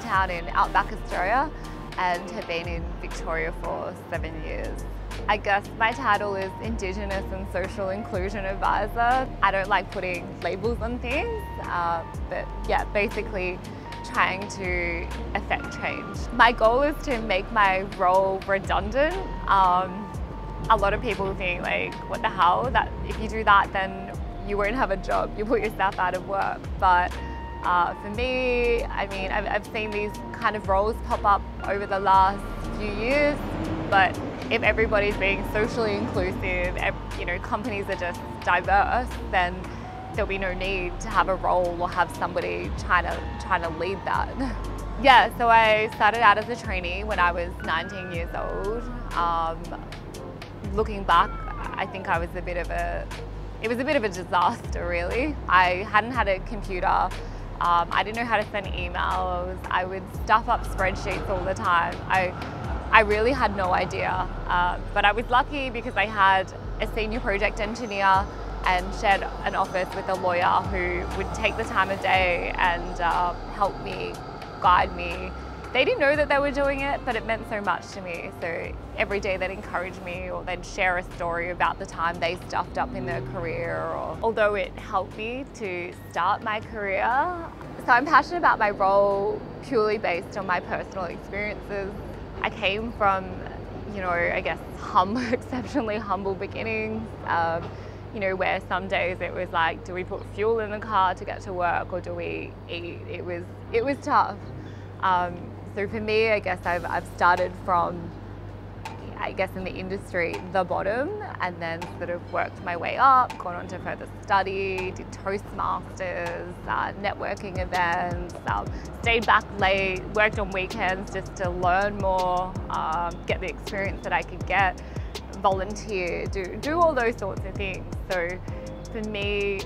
town in outback Australia and have been in Victoria for seven years. I guess my title is Indigenous and Social Inclusion Advisor. I don't like putting labels on things, uh, but yeah, basically trying to affect change. My goal is to make my role redundant. Um, a lot of people think like, what the hell, that if you do that, then you won't have a job, you put yourself out of work. But uh, for me, I mean, I've, I've seen these kind of roles pop up over the last few years, but if everybody's being socially inclusive, you know, companies are just diverse, then there'll be no need to have a role or have somebody trying to trying to lead that. Yeah, so I started out as a trainee when I was 19 years old. Um, looking back, I think I was a bit of a, it was a bit of a disaster really. I hadn't had a computer. Um, I didn't know how to send emails. I would stuff up spreadsheets all the time. I, I really had no idea. Uh, but I was lucky because I had a senior project engineer and shared an office with a lawyer who would take the time of day and uh, help me, guide me. They didn't know that they were doing it, but it meant so much to me. So every day they'd encourage me or they'd share a story about the time they stuffed up in their career. Or, although it helped me to start my career. So I'm passionate about my role purely based on my personal experiences. I came from, you know, I guess humble, exceptionally humble beginnings. Um, you know, where some days it was like, do we put fuel in the car to get to work or do we eat? It was, it was tough. Um, so for me, I guess I've, I've started from, I guess in the industry, the bottom, and then sort of worked my way up, gone on to further study, did Toastmasters, uh, networking events, um, stayed back late, worked on weekends just to learn more, um, get the experience that I could get volunteer, do, do all those sorts of things. So for me,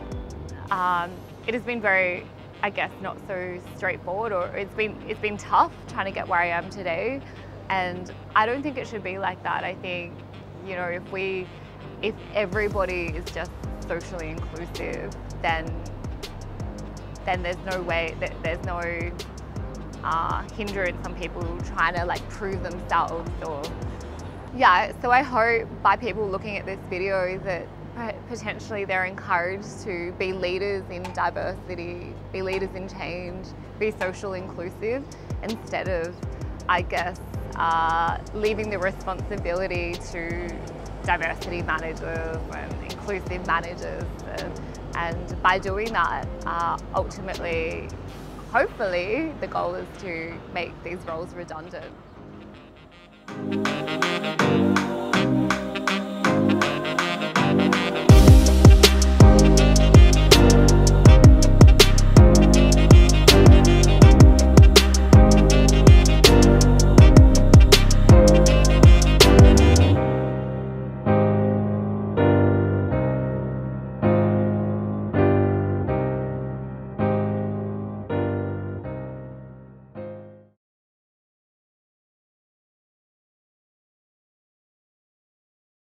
um, it has been very, I guess, not so straightforward or it's been, it's been tough trying to get where I am today. And I don't think it should be like that. I think, you know, if we, if everybody is just socially inclusive, then then there's no way, that there's no uh, hindrance on people trying to like prove themselves or yeah, so I hope by people looking at this video that potentially they're encouraged to be leaders in diversity, be leaders in change, be social inclusive, instead of, I guess, uh, leaving the responsibility to diversity managers and inclusive managers. And, and by doing that, uh, ultimately, hopefully, the goal is to make these roles redundant.